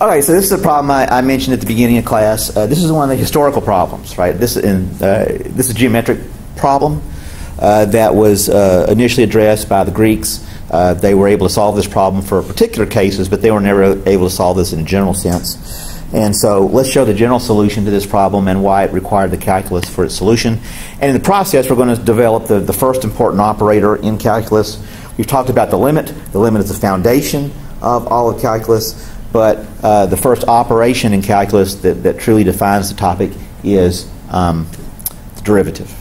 Okay, so this is a problem I, I mentioned at the beginning of class. Uh, this is one of the historical problems, right? This, in, uh, this is a geometric problem uh, that was uh, initially addressed by the Greeks. Uh, they were able to solve this problem for particular cases, but they were never able to solve this in a general sense. And so let's show the general solution to this problem and why it required the calculus for its solution. And in the process, we're going to develop the, the first important operator in calculus. We've talked about the limit. The limit is the foundation of all of calculus. But uh, the first operation in calculus that, that truly defines the topic is um, the derivative.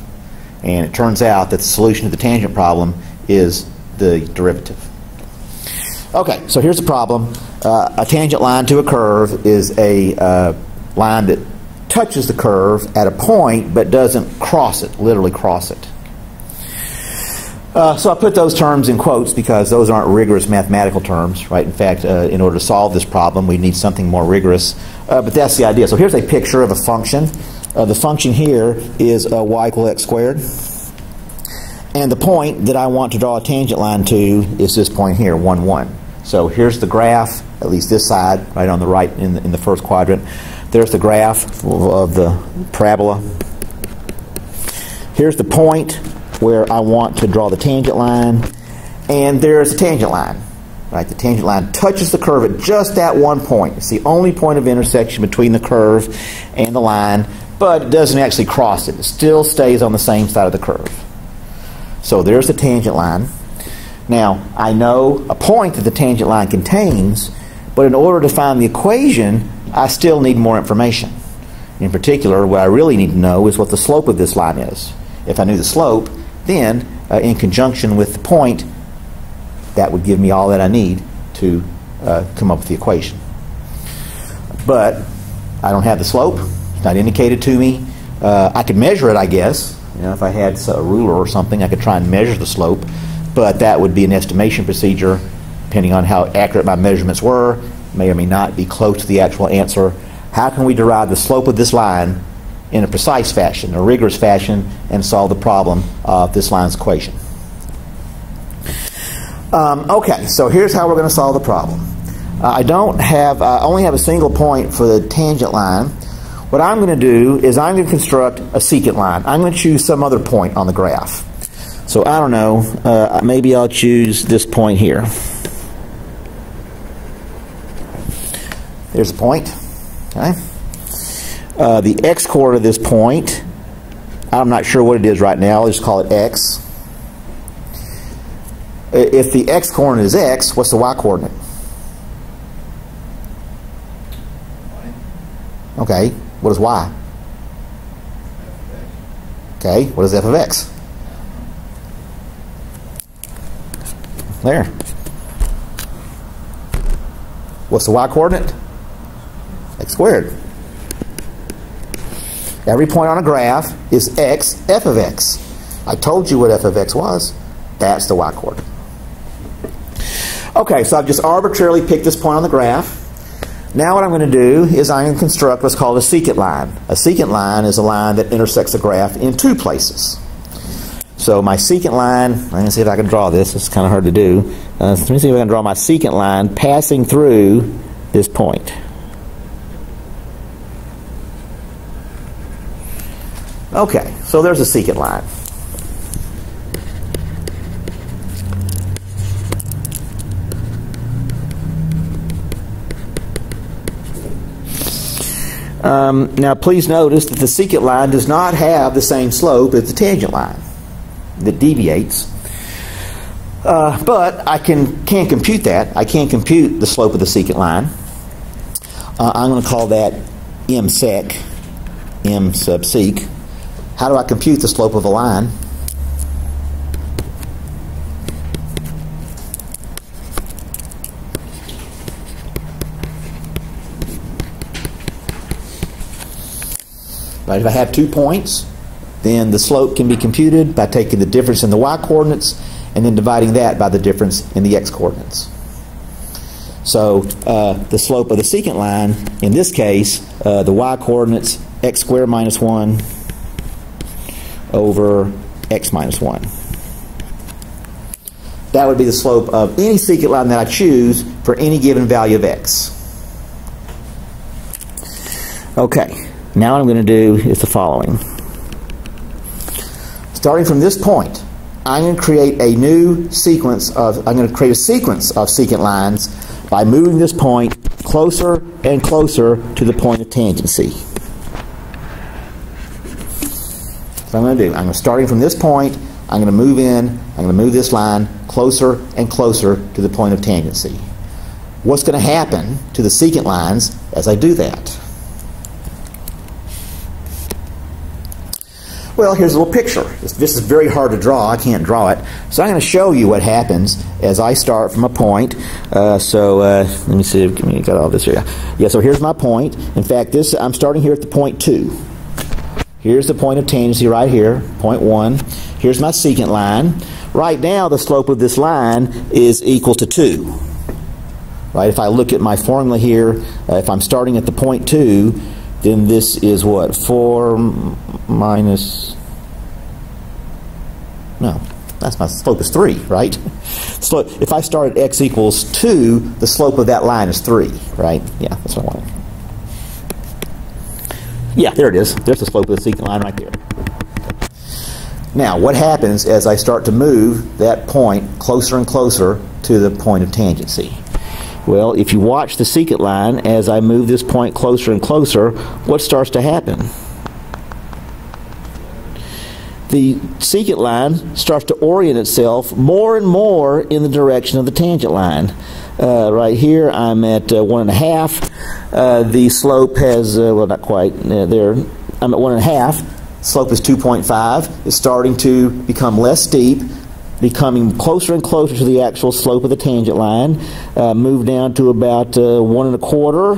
And it turns out that the solution to the tangent problem is the derivative. Okay, so here's the problem. Uh, a tangent line to a curve is a uh, line that touches the curve at a point but doesn't cross it, literally cross it. Uh, so I put those terms in quotes because those aren't rigorous mathematical terms, right? In fact, uh, in order to solve this problem, we need something more rigorous. Uh, but that's the idea. So here's a picture of a function. Uh, the function here is uh, y equal x squared. And the point that I want to draw a tangent line to is this point here, 1, 1. So here's the graph, at least this side, right on the right in the, in the first quadrant. There's the graph of the parabola. Here's the point where I want to draw the tangent line, and there's a tangent line. Right, the tangent line touches the curve at just that one point. It's the only point of intersection between the curve and the line, but it doesn't actually cross it. It still stays on the same side of the curve. So there's the tangent line. Now, I know a point that the tangent line contains, but in order to find the equation, I still need more information. In particular, what I really need to know is what the slope of this line is. If I knew the slope, then, uh, in conjunction with the point, that would give me all that I need to uh, come up with the equation. But I don't have the slope. It's not indicated to me. Uh, I could measure it, I guess. You know, if I had a ruler or something, I could try and measure the slope. But that would be an estimation procedure, depending on how accurate my measurements were. May or may not be close to the actual answer. How can we derive the slope of this line in a precise fashion, a rigorous fashion, and solve the problem of this line's equation. Um, okay, so here's how we're going to solve the problem. Uh, I don't have, I uh, only have a single point for the tangent line. What I'm going to do is I'm going to construct a secant line. I'm going to choose some other point on the graph. So I don't know, uh, maybe I'll choose this point here. There's a point. Okay. Uh, the x coordinate of this point, I'm not sure what it is right now. Let's call it x. If the x coordinate is x, what's the y coordinate? Okay, what is y? Okay, what is f of x? There. What's the y coordinate? x squared. Every point on a graph is x, f of x. I told you what f of x was. That's the y coordinate. Okay, so I've just arbitrarily picked this point on the graph. Now what I'm going to do is I'm going to construct what's called a secant line. A secant line is a line that intersects the graph in two places. So my secant line, going to see if I can draw this. It's kind of hard to do. Uh, let me see if I can draw my secant line passing through this point. Okay, so there's a secant line. Um, now, please notice that the secant line does not have the same slope as the tangent line that deviates. Uh, but I can, can compute that. I can compute the slope of the secant line. Uh, I'm going to call that m sec, m sub sec. How do I compute the slope of a line? Right, if I have two points, then the slope can be computed by taking the difference in the y coordinates and then dividing that by the difference in the x coordinates. So uh, the slope of the secant line, in this case, uh, the y coordinates x squared minus 1 over x minus 1. That would be the slope of any secant line that I choose for any given value of x. Okay, now what I'm going to do is the following. Starting from this point, I'm going to create a new sequence of, I'm going to create a sequence of secant lines by moving this point closer and closer to the point of tangency. So I'm going to do, I'm going to, starting from this point, I'm going to move in, I'm going to move this line closer and closer to the point of tangency. What's going to happen to the secant lines as I do that? Well, here's a little picture. This, this, is very hard to draw. I can't draw it. So I'm going to show you what happens as I start from a point. Uh, so uh, let me see. Let me got all this here. Yeah. So here's my point. In fact, this I'm starting here at the point two. Here's the point of tangency right here, point one. Here's my secant line. Right now, the slope of this line is equal to two. Right. If I look at my formula here, uh, if I'm starting at the point two then this is what? 4 minus, no, that's my slope is 3, right? So if I start at x equals 2, the slope of that line is 3, right? Yeah, that's what I wanted. Yeah, there it is. There's the slope of the secant line right there. Now, what happens as I start to move that point closer and closer to the point of tangency? Well, if you watch the secant line as I move this point closer and closer, what starts to happen? The secant line starts to orient itself more and more in the direction of the tangent line. Uh, right here, I'm at uh, one and a half. Uh, the slope has, uh, well, not quite uh, there. I'm at one and a half. Slope is 2.5. It's starting to become less steep becoming closer and closer to the actual slope of the tangent line. Uh, moved down to about one and a quarter.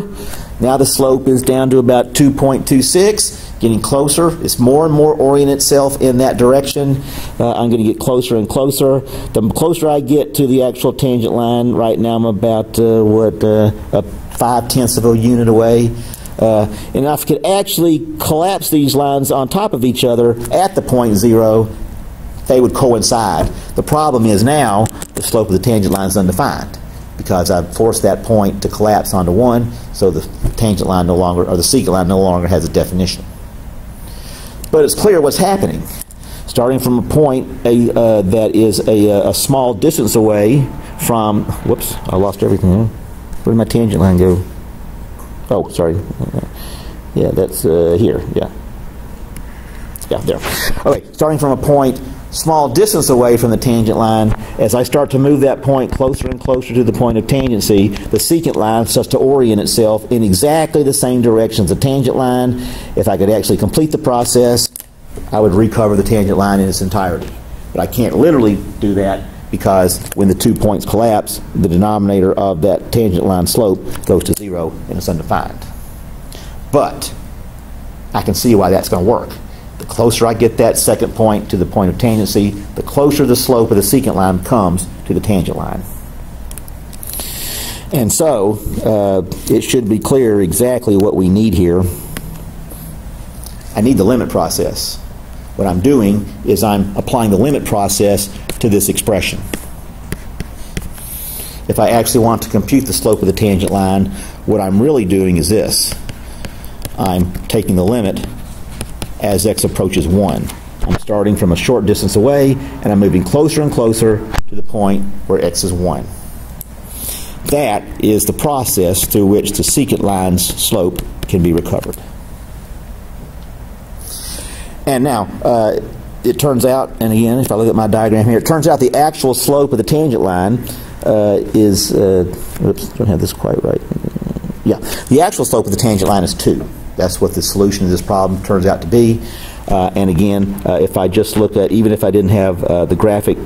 Now the slope is down to about 2.26, getting closer. It's more and more orient itself in that direction. Uh, I'm going to get closer and closer. The closer I get to the actual tangent line, right now I'm about, uh, what, uh, a five tenths of a unit away. Uh, and if I could actually collapse these lines on top of each other at the point zero, they would coincide. The problem is now the slope of the tangent line is undefined because I've forced that point to collapse onto one, so the tangent line no longer, or the secant line no longer has a definition. But it's clear what's happening. Starting from a point a, uh, that is a, a, small distance away from, whoops, I lost everything. Where did my tangent line go? Oh, sorry. Yeah, that's uh, here, yeah. Yeah, there. Okay, starting from a point small distance away from the tangent line, as I start to move that point closer and closer to the point of tangency, the secant line starts to orient itself in exactly the same direction as the tangent line. If I could actually complete the process, I would recover the tangent line in its entirety. But I can't literally do that because when the two points collapse, the denominator of that tangent line slope goes to zero and it's undefined. But I can see why that's going to work. The closer I get that second point to the point of tangency, the closer the slope of the secant line comes to the tangent line. And so, uh, it should be clear exactly what we need here. I need the limit process. What I'm doing is I'm applying the limit process to this expression. If I actually want to compute the slope of the tangent line, what I'm really doing is this. I'm taking the limit as x approaches 1. I'm starting from a short distance away, and I'm moving closer and closer to the point where x is 1. That is the process through which the secant line's slope can be recovered. And now, uh, it turns out, and again, if I look at my diagram here, it turns out the actual slope of the tangent line uh, is, uh, oops, don't have this quite right. Yeah, the actual slope of the tangent line is 2. That's what the solution to this problem turns out to be. Uh, and again, uh, if I just look at, even if I didn't have uh, the graphic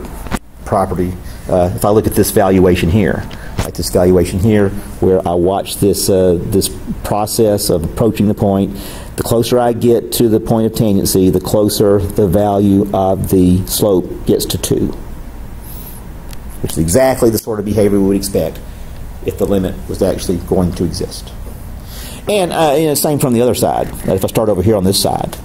property, uh, if I look at this valuation here, like this valuation here, where I watch this, uh, this process of approaching the point, the closer I get to the point of tangency, the closer the value of the slope gets to 2, which is exactly the sort of behavior we would expect if the limit was actually going to exist. And uh, same from the other side. If I start over here on this side,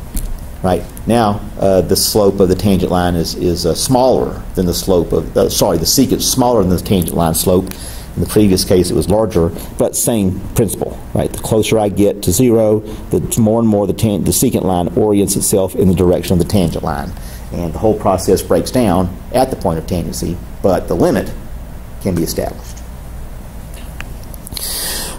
right now uh, the slope of the tangent line is is uh, smaller than the slope of uh, sorry the secant is smaller than the tangent line slope. In the previous case, it was larger, but same principle, right? The closer I get to zero, the more and more the, the secant line orients itself in the direction of the tangent line. And the whole process breaks down at the point of tangency, but the limit can be established.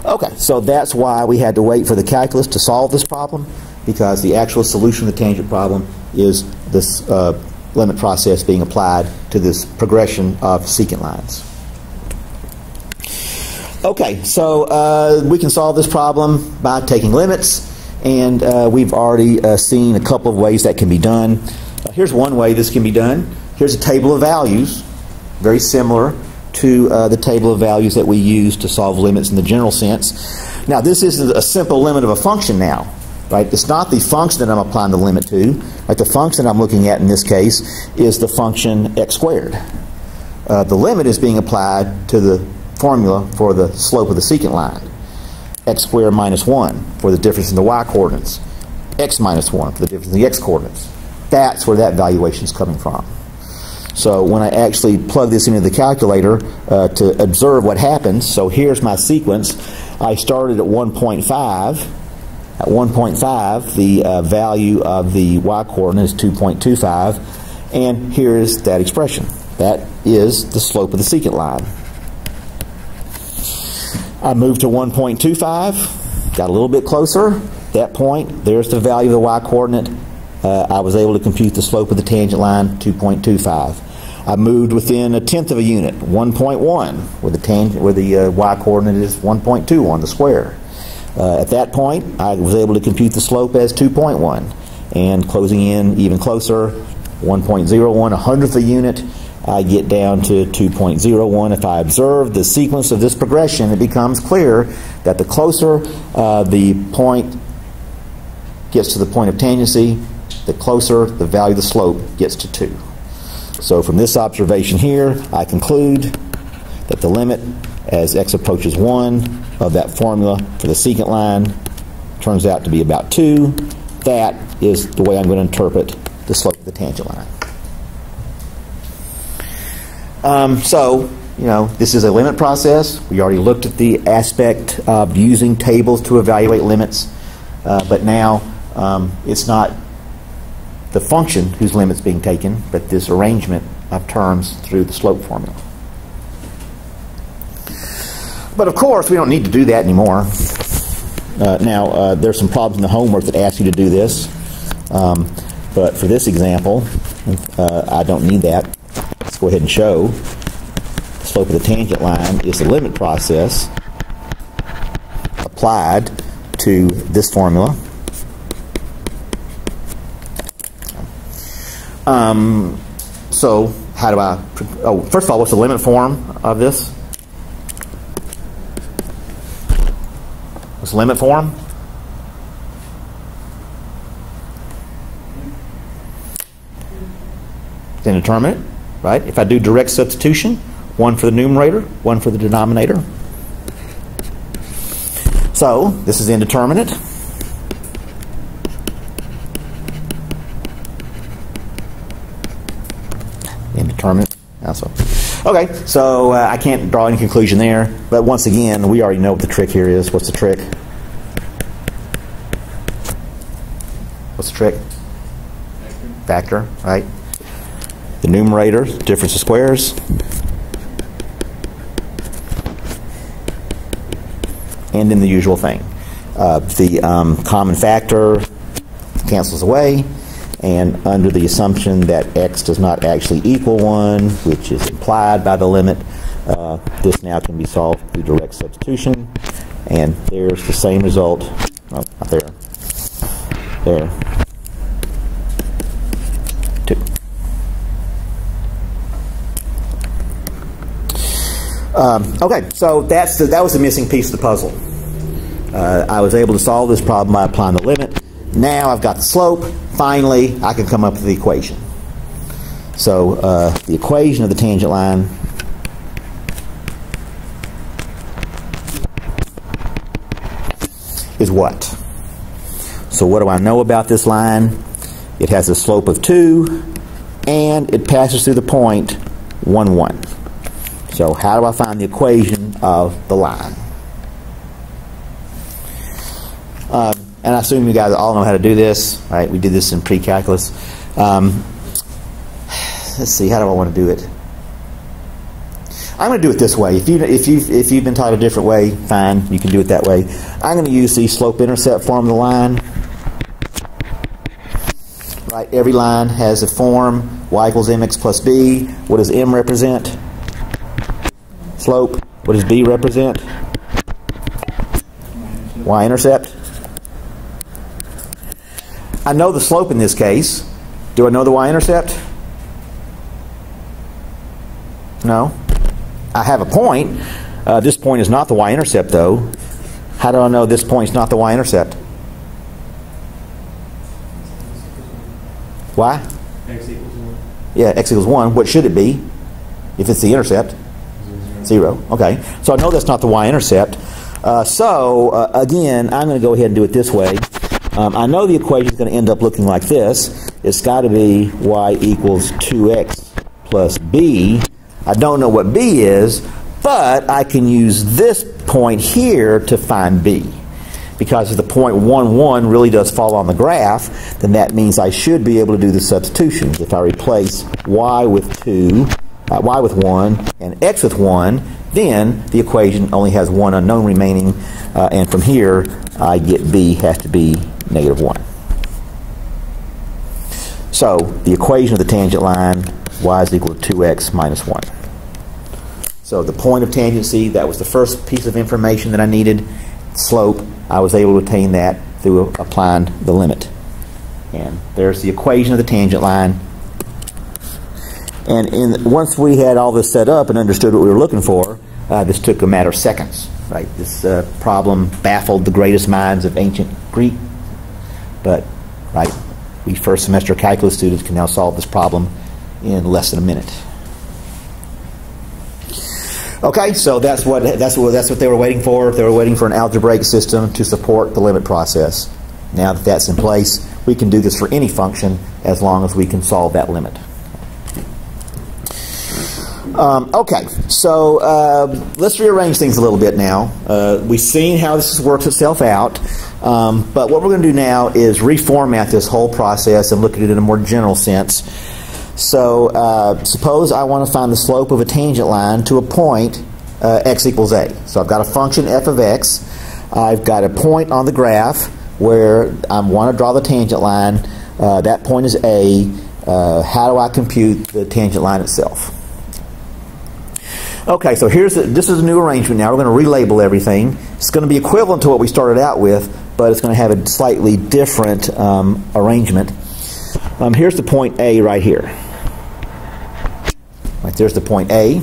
Okay, so that's why we had to wait for the calculus to solve this problem, because the actual solution of the tangent problem is this uh, limit process being applied to this progression of secant lines. Okay, so uh, we can solve this problem by taking limits, and uh, we've already uh, seen a couple of ways that can be done. Here's one way this can be done. Here's a table of values, very similar to uh, the table of values that we use to solve limits in the general sense. Now, this isn't a simple limit of a function now, right? It's not the function that I'm applying the limit to. Right? The function I'm looking at in this case is the function x squared. Uh, the limit is being applied to the formula for the slope of the secant line. x squared minus 1 for the difference in the y coordinates. x minus 1 for the difference in the x coordinates. That's where that valuation is coming from. So when I actually plug this into the calculator uh, to observe what happens, so here's my sequence. I started at 1.5. At 1.5, the uh, value of the y coordinate is 2.25, and here is that expression. That is the slope of the secant line. I moved to 1.25, got a little bit closer. that point, there's the value of the y coordinate. Uh, I was able to compute the slope of the tangent line, 2.25. I moved within a tenth of a unit, 1.1, where the, tangent, where the uh, y coordinate is 1.2 on the square. Uh, at that point, I was able to compute the slope as 2.1. And closing in even closer, 1.01, a hundredth of a unit, I get down to 2.01. If I observe the sequence of this progression, it becomes clear that the closer uh, the point gets to the point of tangency, the closer the value of the slope gets to 2. So from this observation here, I conclude that the limit as x approaches 1 of that formula for the secant line turns out to be about 2. That is the way I'm going to interpret the slope of the tangent line. Um, so, you know, this is a limit process. We already looked at the aspect of using tables to evaluate limits, uh, but now um, it's not the function whose limit's being taken, but this arrangement of terms through the slope formula. But of course, we don't need to do that anymore. Uh, now, uh, there's some problems in the homework that ask you to do this. Um, but for this example, uh, I don't need that. Let's go ahead and show the slope of the tangent line is the limit process applied to this formula Um, so how do I? Oh, first of all, what's the limit form of this? What's the limit form? It's indeterminate, right? If I do direct substitution, one for the numerator, one for the denominator. So this is indeterminate. indeterminate. Also. Okay, so uh, I can't draw any conclusion there, but once again, we already know what the trick here is. What's the trick? What's the trick? Factor, right? The numerator, difference of squares. And then the usual thing. Uh, the um, common factor cancels away and under the assumption that x does not actually equal 1, which is implied by the limit, uh, this now can be solved through direct substitution. And there's the same result. Oh, not there. There. 2. Um, okay, so that's the, that was the missing piece of the puzzle. Uh, I was able to solve this problem by applying the limit. Now I've got the slope. Finally, I can come up with the equation. So uh, the equation of the tangent line is what? So what do I know about this line? It has a slope of 2, and it passes through the point 1, 1. So how do I find the equation of the line? Um, assume you guys all know how to do this, right? We did this in pre-calculus. Um, let's see, how do I want to do it? I'm going to do it this way. If you if you if you've been taught a different way, fine, you can do it that way. I'm going to use the slope-intercept form of the line. Right, every line has a form y equals mx plus b. What does m represent? Slope. What does b represent? Y-intercept. I know the slope in this case. Do I know the y-intercept? No. I have a point. Uh, this point is not the y-intercept, though. How do I know this point is not the y-intercept? Why? X equals 1. Yeah, x equals 1. What should it be if it's the intercept? 0. Okay. So I know that's not the y-intercept. Uh, so, uh, again, I'm going to go ahead and do it this way. Um, I know the equation is going to end up looking like this. It's got to be y equals 2x plus b. I don't know what b is, but I can use this point here to find b. Because if the point 1, 1 really does fall on the graph, then that means I should be able to do the substitutions. If I replace y with 2, uh, y with 1, and x with 1, then the equation only has one unknown remaining, uh, and from here I get b has to be negative 1. So the equation of the tangent line, y is equal to 2x minus 1. So the point of tangency, that was the first piece of information that I needed. Slope, I was able to attain that through applying the limit. And there's the equation of the tangent line. And in, once we had all this set up and understood what we were looking for, uh, this took a matter of seconds. Right, this uh, problem baffled the greatest minds of ancient Greek, but right, we first semester calculus students can now solve this problem in less than a minute. Okay, so that's what that's what that's what they were waiting for. They were waiting for an algebraic system to support the limit process. Now that that's in place, we can do this for any function as long as we can solve that limit. Um, okay, so uh, let's rearrange things a little bit now. Uh, we've seen how this works itself out, um, but what we're going to do now is reformat this whole process and look at it in a more general sense. So uh, suppose I want to find the slope of a tangent line to a point uh, x equals a. So I've got a function f of x. I've got a point on the graph where I want to draw the tangent line. Uh, that point is a. Uh, how do I compute the tangent line itself? Okay, so here's the, this is a new arrangement now. We're going to relabel everything. It's going to be equivalent to what we started out with, but it's going to have a slightly different um, arrangement. Um, here's the point A right here. Right there's the point A.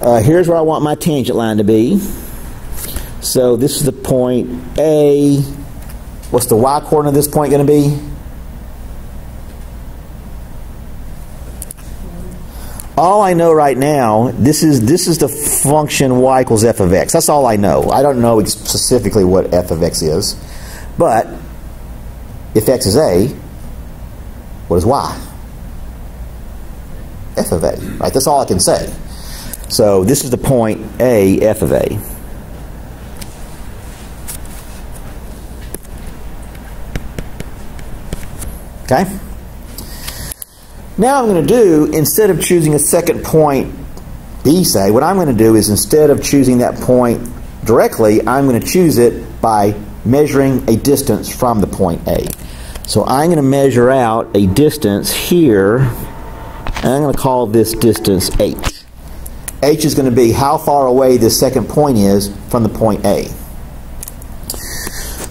Uh, here's where I want my tangent line to be. So this is the point A. What's the y coordinate of this point going to be? All I know right now, this is this is the function y equals f of x. That's all I know. I don't know specifically what f of x is, but if x is a, what is y? f of a, right? That's all I can say. So this is the point a, f of a. Okay? Now I'm going to do, instead of choosing a second point B, say, what I'm going to do is instead of choosing that point directly, I'm going to choose it by measuring a distance from the point A. So I'm going to measure out a distance here, and I'm going to call this distance h. h is going to be how far away this second point is from the point A.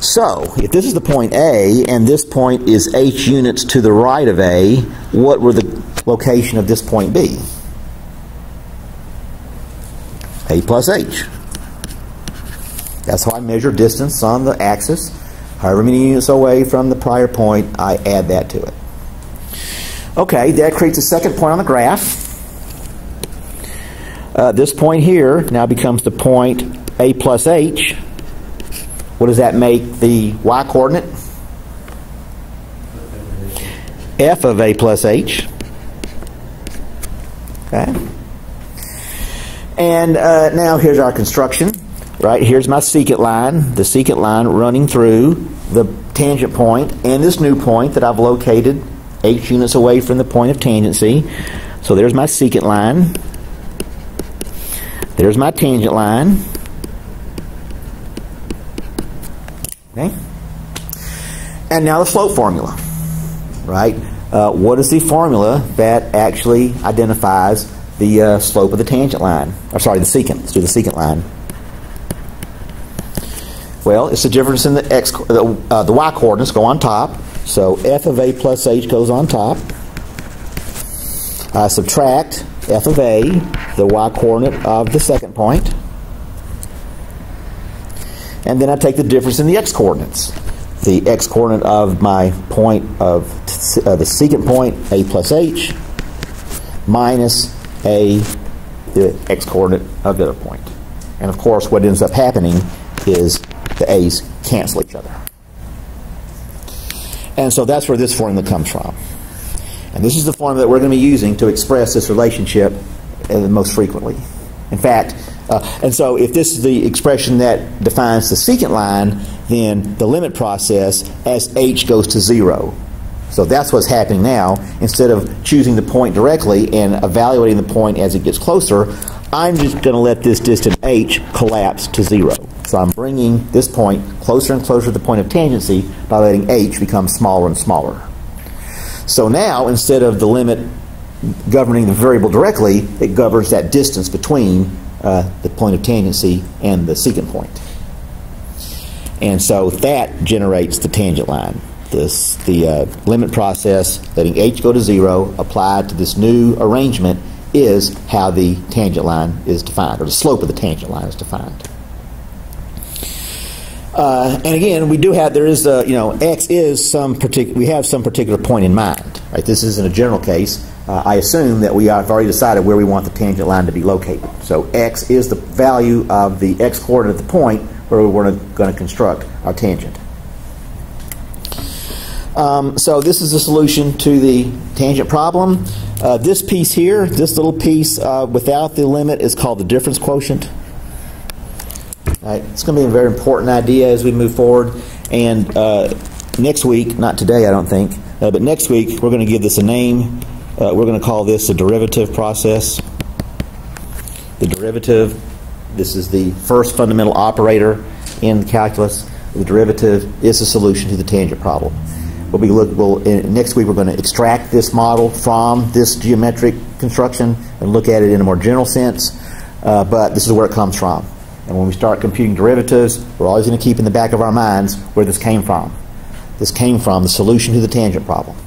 So, if this is the point A and this point is h units to the right of A, what were the location of this point B? A plus h. That's how I measure distance on the axis. However many units away from the prior point, I add that to it. Okay, that creates a second point on the graph. Uh, this point here now becomes the point A plus h. What does that make the y coordinate? F of A plus H. Okay. And uh, now here's our construction. Right, here's my secant line, the secant line running through the tangent point and this new point that I've located h units away from the point of tangency. So there's my secant line. There's my tangent line. Okay? And now the slope formula, right? Uh, what is the formula that actually identifies the uh, slope of the tangent line? Or sorry, the secant. Let's do the secant line. Well, it's the difference in the x, the, uh, the y coordinates go on top. So f of a plus h goes on top. I subtract f of a, the y coordinate of the second point. And then I take the difference in the x coordinates. The x coordinate of my point of uh, the secant point, a plus h, minus a, the x coordinate of the other point. And of course, what ends up happening is the a's cancel each other. And so that's where this formula comes from. And this is the formula that we're going to be using to express this relationship uh, most frequently. In fact, uh, and so if this is the expression that defines the secant line, then the limit process as h goes to zero. So that's what's happening now. Instead of choosing the point directly and evaluating the point as it gets closer, I'm just going to let this distance h collapse to zero. So I'm bringing this point closer and closer to the point of tangency by letting h become smaller and smaller. So now, instead of the limit governing the variable directly, it governs that distance between uh, the point of tangency and the secant point. And so that generates the tangent line. This, the uh, limit process, letting h go to zero, applied to this new arrangement is how the tangent line is defined, or the slope of the tangent line is defined. Uh, and again, we do have there is a, you know x is some particular we have some particular point in mind, right? This isn't a general case. Uh, I assume that we have already decided where we want the tangent line to be located. So x is the value of the x coordinate at the point where we're going to construct our tangent. Um, so this is the solution to the tangent problem. Uh, this piece here, this little piece uh, without the limit is called the difference quotient. Right, it's going to be a very important idea as we move forward. And uh, next week, not today I don't think, uh, but next week we're going to give this a name. Uh, we're going to call this the derivative process. The derivative, this is the first fundamental operator in calculus. The derivative is the solution to the tangent problem. We'll be look, we'll, next week we're going to extract this model from this geometric construction and look at it in a more general sense, uh, but this is where it comes from. And when we start computing derivatives, we're always going to keep in the back of our minds where this came from. This came from the solution to the tangent problem.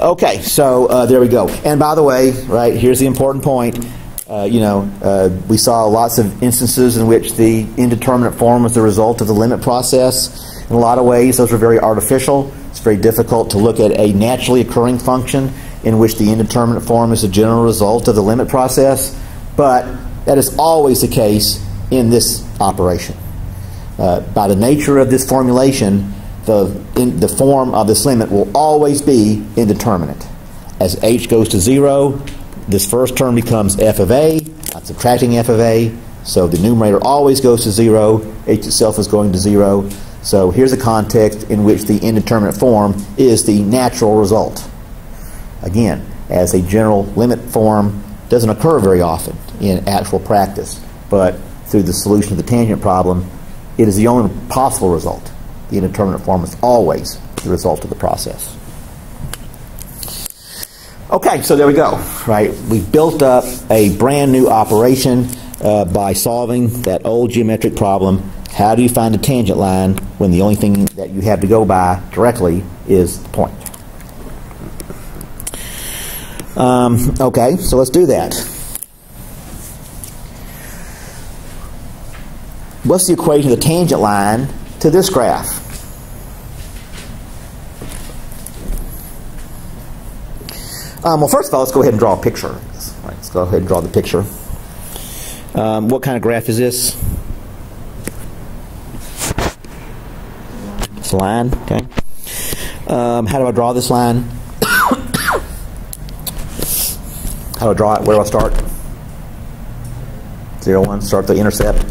Okay, so uh, there we go. And by the way, right, here's the important point. Uh, you know, uh, we saw lots of instances in which the indeterminate form was the result of the limit process. In a lot of ways, those were very artificial. It's very difficult to look at a naturally occurring function in which the indeterminate form is a general result of the limit process, but that is always the case in this operation. Uh, by the nature of this formulation, the, in, the form of this limit will always be indeterminate. As h goes to 0, this first term becomes f of a. I'm subtracting f of a, so the numerator always goes to 0. h itself is going to 0. So here's a context in which the indeterminate form is the natural result. Again, as a general limit form doesn't occur very often in actual practice, but through the solution of the tangent problem, it is the only possible result. The indeterminate form is always the result of the process. Okay, so there we go. Right, we built up a brand new operation uh, by solving that old geometric problem how do you find a tangent line when the only thing that you have to go by directly is the point? Um, okay, so let's do that. What's the equation of the tangent line to this graph? Um, well, first of all, let's go ahead and draw a picture. Right, let's go ahead and draw the picture. Um, what kind of graph is this? It's a line, okay? Um, how do I draw this line? how do I draw it? Where do I start? 0, 1, start the intercept.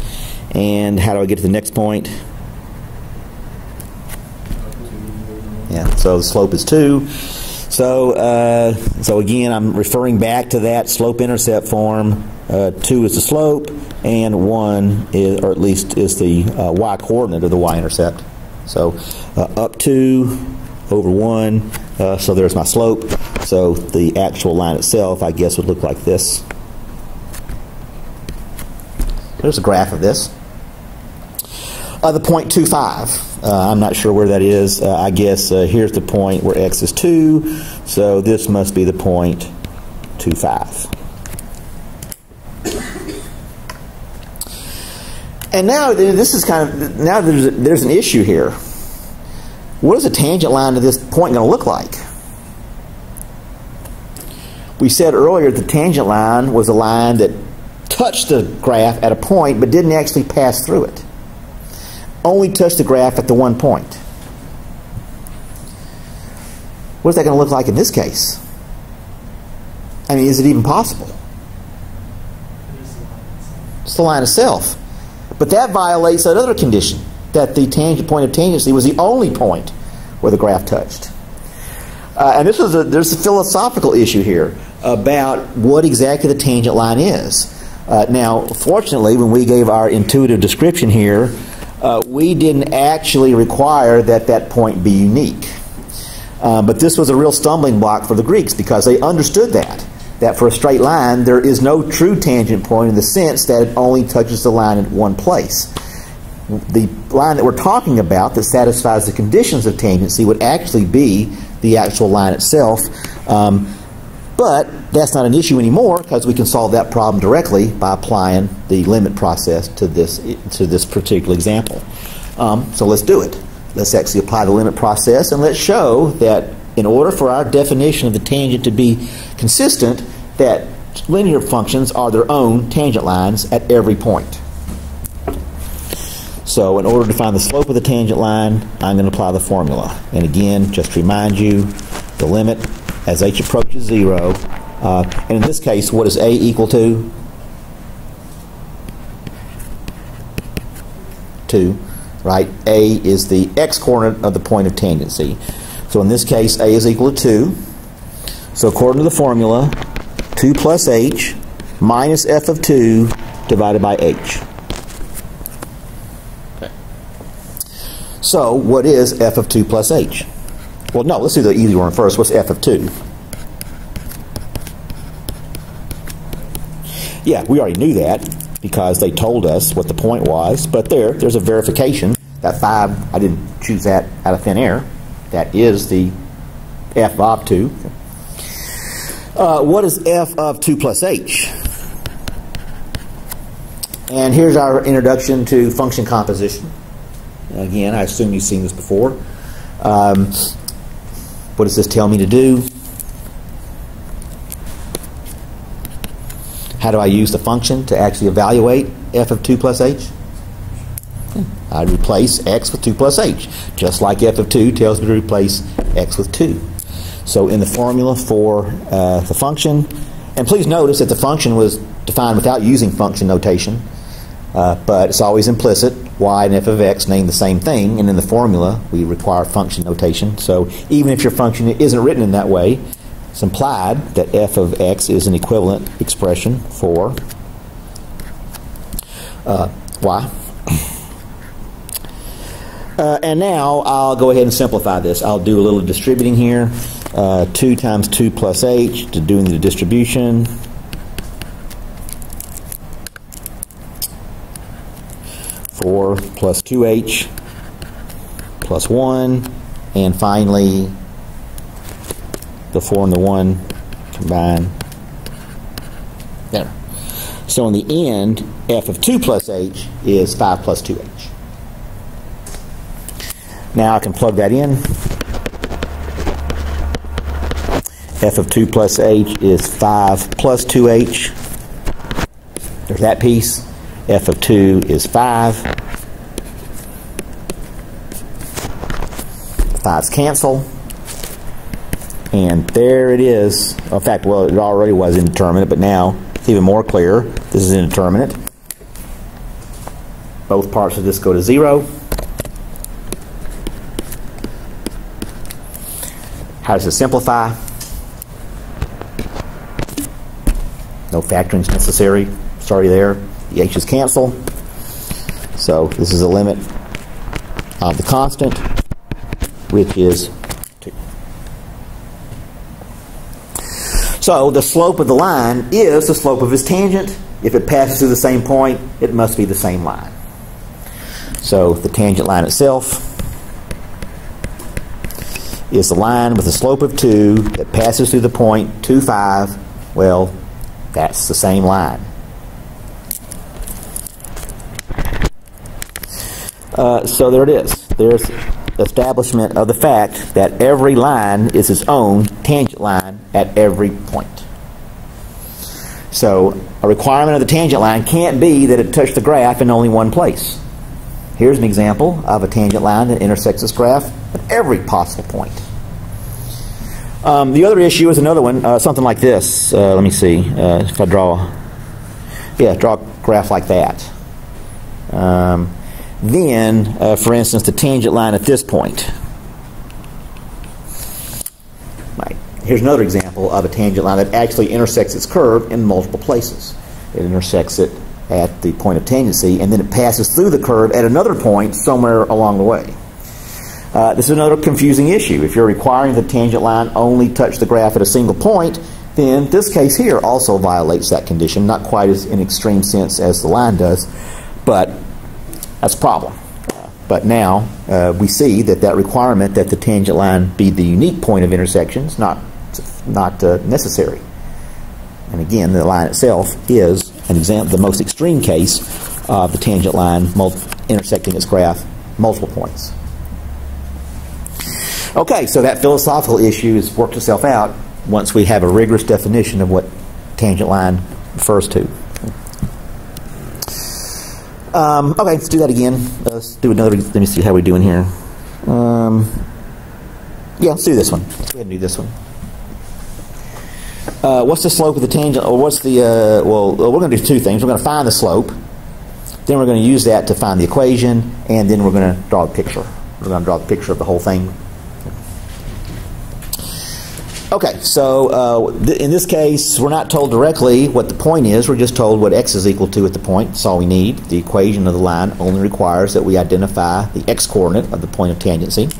And how do I get to the next point? Yeah, so the slope is 2. So, uh, so again, I'm referring back to that slope-intercept form. Uh, 2 is the slope, and 1 is, or at least is the uh, y-coordinate of the y-intercept. So uh, up 2 over 1, uh, so there's my slope. So the actual line itself, I guess, would look like this. There's a graph of this. Uh, the point 25. Uh, I'm not sure where that is. Uh, I guess uh, here's the point where x is 2, so this must be the point 25. And now this is kind of now there's a, there's an issue here. What is a tangent line to this point going to look like? We said earlier the tangent line was a line that touched the graph at a point but didn't actually pass through it only touch the graph at the one point. What is that going to look like in this case? I mean, is it even possible? It's the line itself. But that violates another condition that the tangent point of tangency was the only point where the graph touched. Uh, and this was a, there's a philosophical issue here about what exactly the tangent line is. Uh, now, fortunately, when we gave our intuitive description here, uh, we didn't actually require that that point be unique. Uh, but this was a real stumbling block for the Greeks because they understood that. That for a straight line, there is no true tangent point in the sense that it only touches the line at one place. The line that we're talking about that satisfies the conditions of tangency would actually be the actual line itself. Um, but that's not an issue anymore because we can solve that problem directly by applying the limit process to this, to this particular example. Um, so let's do it. Let's actually apply the limit process and let's show that in order for our definition of the tangent to be consistent, that linear functions are their own tangent lines at every point. So in order to find the slope of the tangent line, I'm going to apply the formula. And again, just to remind you, the limit as h approaches 0. Uh, and in this case, what is a equal to? 2, right? a is the x-coordinate of the point of tangency. So in this case, a is equal to 2. So according to the formula, 2 plus h minus f of 2 divided by h. Okay. So what is f of 2 plus h? Well, no, let's do the easy one first. What's f of 2? Yeah, we already knew that because they told us what the point was, but there, there's a verification. That 5, I didn't choose that out of thin air. That is the f of 2. Uh, what is f of 2 plus h? And here's our introduction to function composition. Again, I assume you've seen this before. Um, what does this tell me to do? How do I use the function to actually evaluate f of 2 plus h? I replace x with 2 plus h, just like f of 2 tells me to replace x with 2. So in the formula for uh, the function, and please notice that the function was defined without using function notation, uh, but it's always implicit y and f of x name the same thing, and in the formula we require function notation. So even if your function isn't written in that way, it's implied that f of x is an equivalent expression for uh, y. Uh, and now I'll go ahead and simplify this. I'll do a little distributing here. Uh, 2 times 2 plus h to doing the distribution. 4 plus 2h plus 1, and finally the 4 and the 1 combine. There. So in the end, f of 2 plus h is 5 plus 2h. Now I can plug that in. f of 2 plus h is 5 plus 2h. There's that piece f of 2 is 5. 5's cancel. And there it is. In fact, well, it already was indeterminate, but now it's even more clear. This is indeterminate. both parts of this go to 0. How does it simplify? No factoring is necessary. Sorry there. The h's cancel. So this is the limit of the constant, which is 2. So the slope of the line is the slope of its tangent. If it passes through the same point, it must be the same line. So the tangent line itself is the line with a slope of 2 that passes through the point 2, 5. Well, that's the same line. Uh, so there it is. There's establishment of the fact that every line is its own tangent line at every point. So a requirement of the tangent line can't be that it touch the graph in only one place. Here's an example of a tangent line that intersects this graph at every possible point. Um, the other issue is another one, uh, something like this. Uh, let me see uh, if I draw, yeah, draw a graph like that. Um, then, uh, for instance, the tangent line at this point. Right. Here's another example of a tangent line that actually intersects its curve in multiple places. It intersects it at the point of tangency, and then it passes through the curve at another point somewhere along the way. Uh, this is another confusing issue. If you're requiring the tangent line only touch the graph at a single point, then this case here also violates that condition, not quite as in extreme sense as the line does, but that's a problem. But now uh, we see that that requirement that the tangent line be the unique point of intersection is not, not uh, necessary. And again, the line itself is an example, the most extreme case of the tangent line intersecting its graph multiple points. Okay, so that philosophical issue has worked itself out once we have a rigorous definition of what tangent line refers to. Um, okay, let's do that again. Let's do another. Let me see how we're doing here. Um, yeah, let's do this one. Let's go ahead and do this one. Uh, what's the slope of the tangent, or what's the, uh, well, we're going to do two things. We're going to find the slope, then we're going to use that to find the equation, and then we're going to draw a picture. We're going to draw the picture of the whole thing. Okay, so uh, th in this case, we're not told directly what the point is. We're just told what x is equal to at the point. That's all we need. The equation of the line only requires that we identify the x-coordinate of the point of tangency.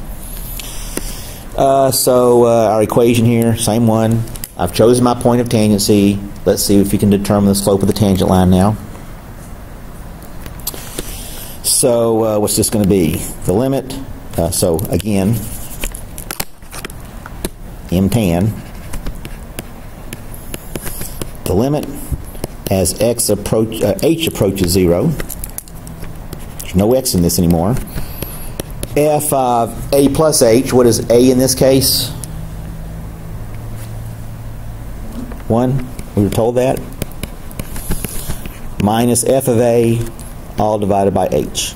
Uh, so uh, our equation here, same one. I've chosen my point of tangency. Let's see if you can determine the slope of the tangent line now. So uh, what's this going to be? The limit. Uh, so again, m tan, the limit as x approach uh, h approaches zero. There's no x in this anymore. f of a plus h. What is a in this case? One. We were told that. Minus f of a, all divided by h.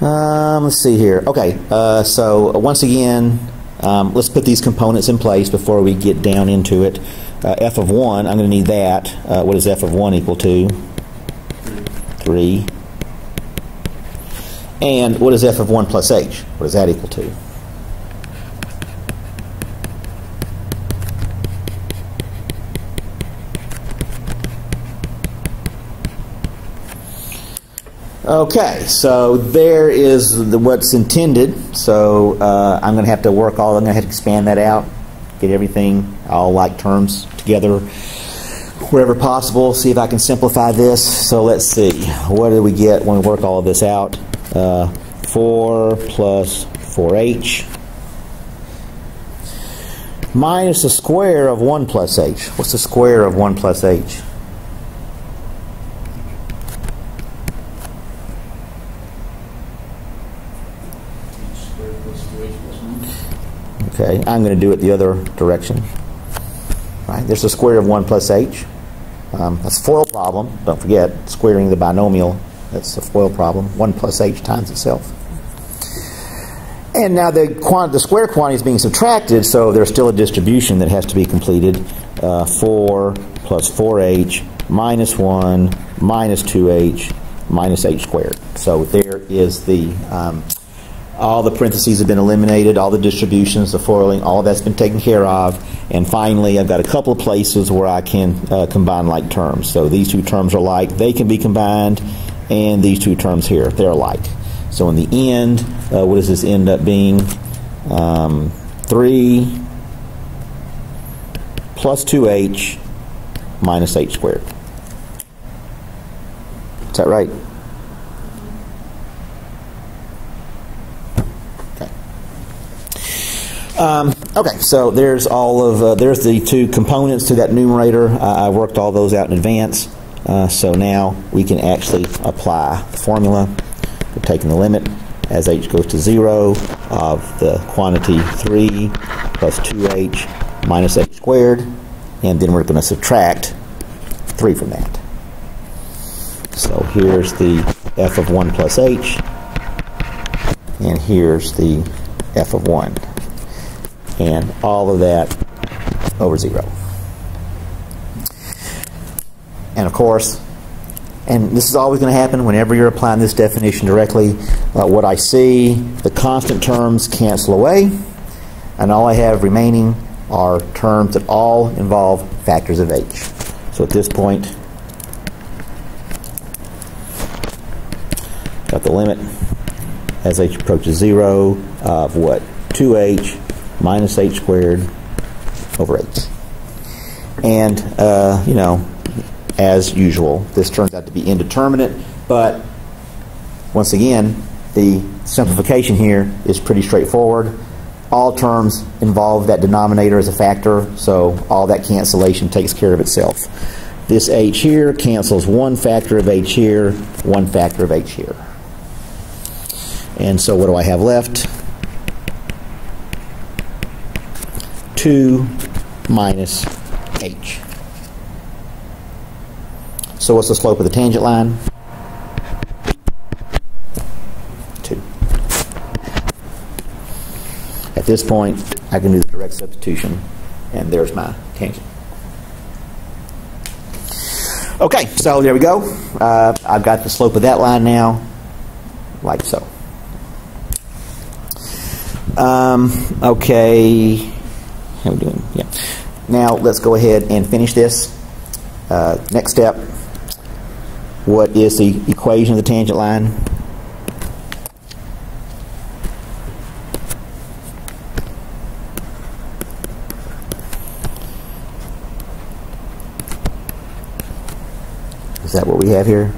Um, let's see here. Okay, uh, so once again, um, let's put these components in place before we get down into it. Uh, f of 1, I'm going to need that. Uh, what is f of 1 equal to? 3. And what is f of 1 plus h? What is that equal to? Okay, so there is the, what's intended. So uh, I'm going to have to work all. I'm going to have to expand that out, get everything all like terms together wherever possible. See if I can simplify this. So let's see. What do we get when we work all of this out? Uh, 4 plus 4h minus the square of 1 plus h. What's the square of 1 plus h? Okay, I'm going to do it the other direction. Right, there's the square of 1 plus h. Um, that's a FOIL problem. Don't forget, squaring the binomial, that's a FOIL problem. 1 plus h times itself. And now the, the square quantity is being subtracted, so there's still a distribution that has to be completed. Uh, 4 plus 4h minus 1 minus 2h minus h squared. So there is the, um, all the parentheses have been eliminated, all the distributions, the FOILing, all that's been taken care of. And finally, I've got a couple of places where I can uh, combine like terms. So these two terms are like, they can be combined, and these two terms here, they're alike. So in the end, uh, what does this end up being? Um, 3 plus 2h minus h squared. Is that right? Um, okay, so there's all of uh, there's the two components to that numerator. Uh, I worked all those out in advance, uh, so now we can actually apply the formula. We're taking the limit as h goes to zero of the quantity three plus two h minus h squared, and then we're going to subtract three from that. So here's the f of 1 plus h, and here's the f of 1. And all of that over 0. And of course, and this is always going to happen whenever you're applying this definition directly, uh, what I see, the constant terms cancel away, and all I have remaining are terms that all involve factors of h. So at this point, got the limit as h approaches 0 of what? 2h minus h squared over 8. And, uh, you know, as usual, this turns out to be indeterminate, but once again, the simplification here is pretty straightforward. All terms involve that denominator as a factor, so all that cancellation takes care of itself. This h here cancels one factor of h here, one factor of h here. And so what do I have left? 2 minus h. So what's the slope of the tangent line? 2. At this point, I can do the direct substitution, and there's my tangent. Okay, so there we go. Uh, I've got the slope of that line now, like so. Um, okay, how we doing? Yeah. Now let's go ahead and finish this. Uh, next step. What is the equation of the tangent line? Is that what we have here?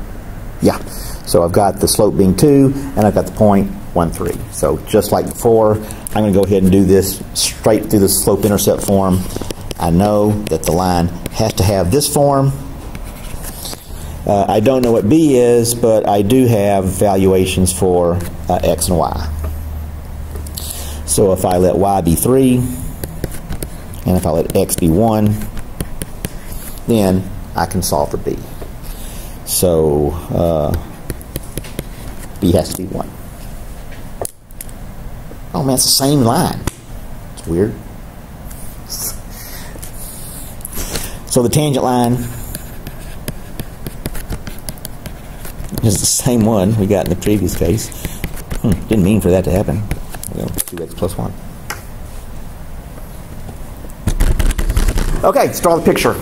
Yeah. So I've got the slope being 2, and I've got the point 1, 3. So just like before, I'm going to go ahead and do this straight through the slope-intercept form. I know that the line has to have this form. Uh, I don't know what b is, but I do have valuations for uh, x and y. So if I let y be 3, and if I let x be 1, then I can solve for b. So uh, B has to be 1. Oh man, it's the same line. It's weird. So the tangent line is the same one we got in the previous case. Hmm, didn't mean for that to happen. Know, 2x plus 1. Okay, let's draw the picture.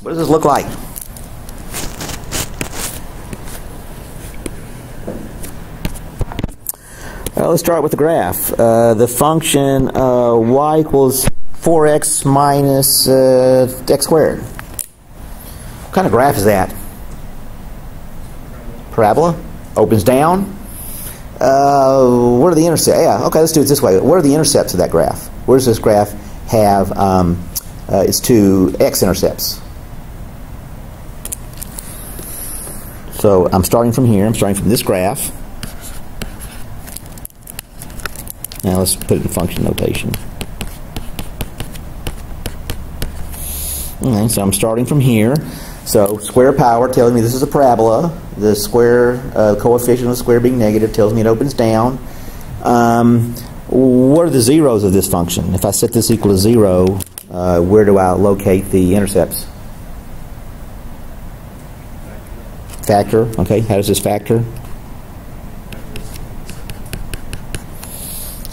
What does this look like? Let's start with the graph. Uh, the function uh, y equals 4x minus uh, x squared. What kind of graph is that? Parabola? Opens down? Uh, what are the intercepts? Yeah, okay, let's do it this way. What are the intercepts of that graph? Where does this graph have um, uh, its two x-intercepts? So I'm starting from here. I'm starting from this graph. Now let's put it in function notation. Okay, so I'm starting from here. So square power tells me this is a parabola. The square uh, coefficient of the square being negative tells me it opens down. Um, what are the zeros of this function? If I set this equal to zero, uh, where do I locate the intercepts? Factor, okay, how does this factor?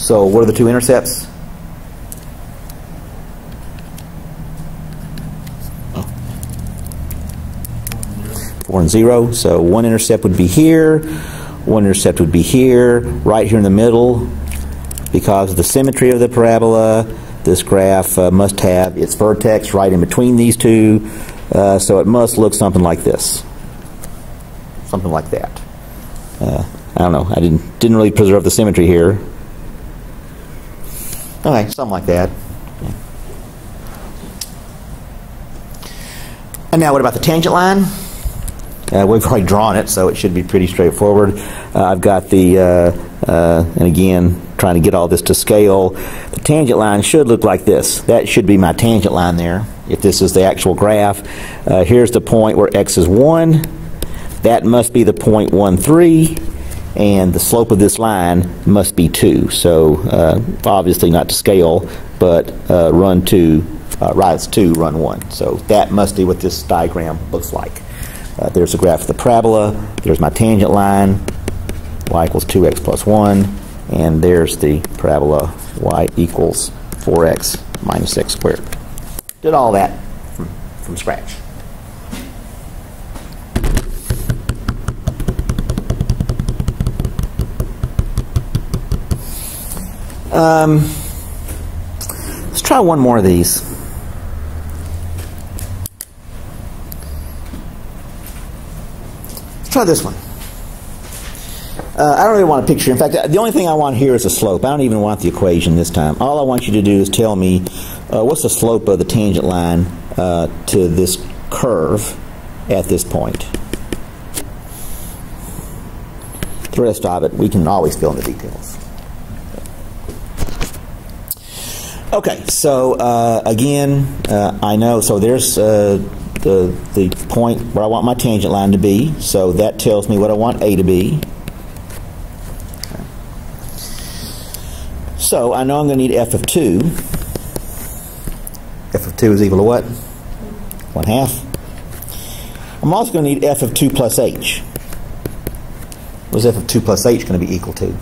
So what are the two intercepts? Four and zero. So one intercept would be here, one intercept would be here, right here in the middle. Because of the symmetry of the parabola, this graph uh, must have its vertex right in between these two, uh, so it must look something like this. Something like that. Uh, I don't know. I didn't didn't really preserve the symmetry here. Okay, something like that. And now, what about the tangent line? Uh, we've already drawn it, so it should be pretty straightforward. Uh, I've got the, uh, uh, and again, trying to get all this to scale. The tangent line should look like this. That should be my tangent line there, if this is the actual graph. Uh, here's the point where x is 1. That must be the point 1, 3 and the slope of this line must be 2. So uh, obviously not to scale, but uh, run 2, uh, rise 2, run 1. So that must be what this diagram looks like. Uh, there's a graph of the parabola, there's my tangent line, y equals 2x plus 1, and there's the parabola y equals 4x minus x squared. Did all that from, from scratch. Um, let's try one more of these. Let's try this one. Uh, I don't really want a picture. In fact, the only thing I want here is a slope. I don't even want the equation this time. All I want you to do is tell me uh, what's the slope of the tangent line uh, to this curve at this point. The rest of it, we can always fill in the details. Okay, so uh, again, uh, I know, so there's uh, the, the point where I want my tangent line to be, so that tells me what I want A to be. So I know I'm going to need f of 2. f of 2 is equal to what? 1 half. I'm also going to need f of 2 plus h. What's f of 2 plus h going to be equal to?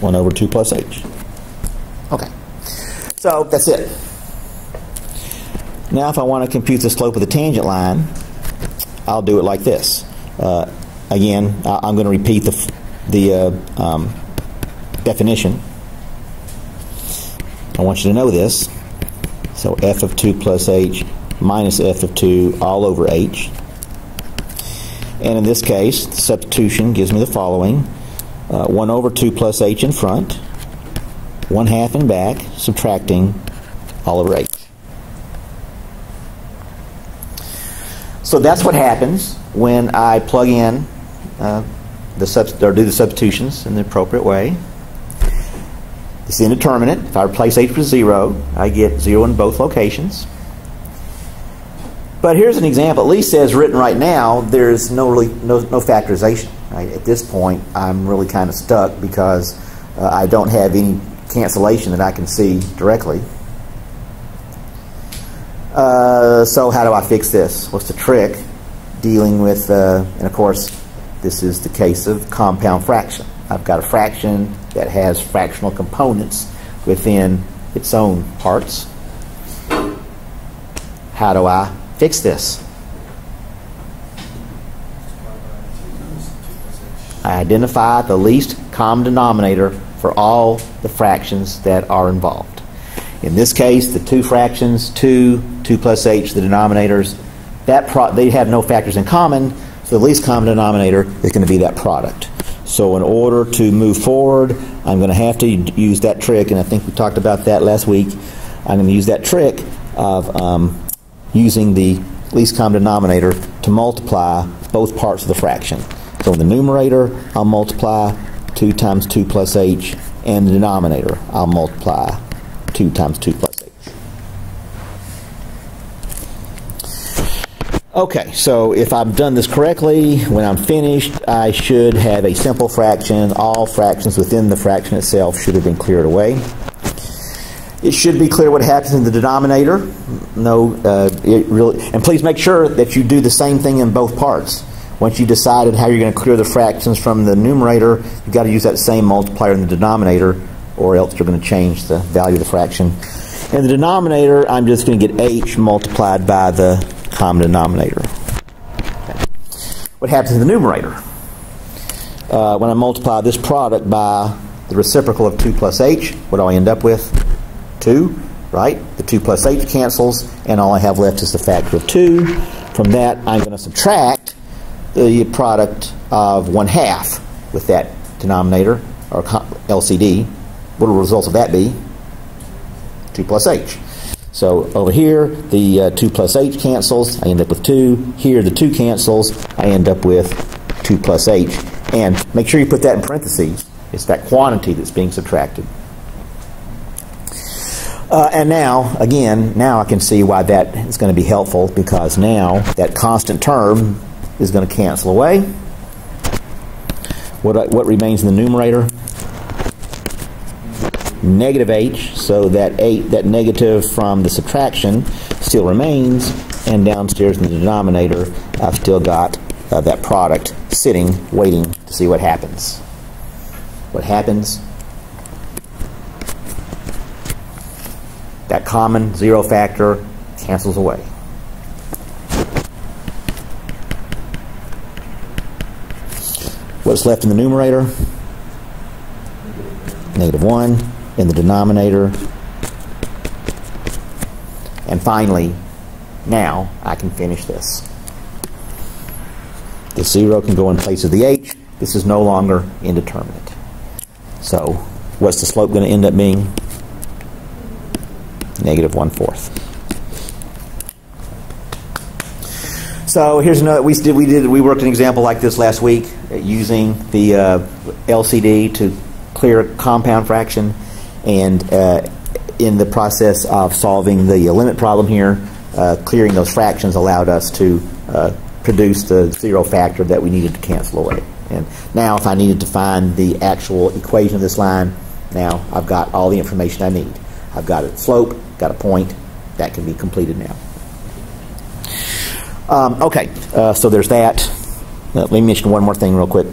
1 over 2 plus h. Okay. So that's it. Now if I want to compute the slope of the tangent line, I'll do it like this. Uh, again, I'm going to repeat the, the uh, um, definition. I want you to know this. So f of 2 plus h minus f of 2 all over h. And in this case, the substitution gives me the following. Uh, 1 over 2 plus h in front, 1 half in back, subtracting all over h. So that's what happens when I plug in uh, the subst- or do the substitutions in the appropriate way. It's indeterminate. If I replace h with 0, I get 0 in both locations. But here's an example. At least as written right now, there's no really no, no factorization. Right? At this point, I'm really kind of stuck because uh, I don't have any cancellation that I can see directly. Uh, so how do I fix this? What's the trick? Dealing with, uh, and of course, this is the case of compound fraction. I've got a fraction that has fractional components within its own parts. How do I fix this? I identify the least common denominator for all the fractions that are involved. In this case, the two fractions, 2, 2 plus h, the denominators, that they have no factors in common, so the least common denominator is going to be that product. So in order to move forward, I'm going to have to use that trick, and I think we talked about that last week. I'm going to use that trick of um, using the least common denominator to multiply both parts of the fraction. So in the numerator, I'll multiply 2 times 2 plus h, and the denominator, I'll multiply 2 times 2 plus h. Okay, so if I've done this correctly, when I'm finished, I should have a simple fraction. All fractions within the fraction itself should have been cleared away. it should be clear what happens in the denominator. No, uh, it really, and please make sure that you do the same thing in both parts. Once you've decided how you're going to clear the fractions from the numerator, you've got to use that same multiplier in the denominator, or else you're going to change the value of the fraction. In the denominator, I'm just going to get h multiplied by the common denominator. Okay. What happens in the numerator? Uh, when I multiply this product by the reciprocal of 2 plus h, what do I end up with? 2, right? The 2 plus h cancels, and all I have left is the factor of 2. From that, I'm going to subtract the product of 1 half with that denominator, or LCD. What will the results of that be? 2 plus h. So over here, the uh, 2 plus h cancels. I end up with 2. Here, the 2 cancels. I end up with 2 plus h. And make sure you put that in parentheses. It's that quantity that's being subtracted. Uh, and now, again, now I can see why that is going to be helpful because now that constant term is going to cancel away. What, what remains in the numerator? Negative h, so that eight, that negative from the subtraction still remains, and downstairs in the denominator, I've still got uh, that product sitting, waiting to see what happens. What happens that common zero factor cancels away. What's left in the numerator? Negative 1. In the denominator. And finally, now I can finish this. The 0 can go in place of the h. This is no longer indeterminate. So what's the slope going to end up being? negative one fourth. So here's another. We did. We did. We worked an example like this last week using the uh, LCD to clear a compound fraction, and uh, in the process of solving the limit problem here, uh, clearing those fractions allowed us to uh, produce the zero factor that we needed to cancel away. And now, if I needed to find the actual equation of this line, now I've got all the information I need. I've got a slope, got a point. That can be completed now. Um, okay, uh, so there's that. Let me mention one more thing real quick.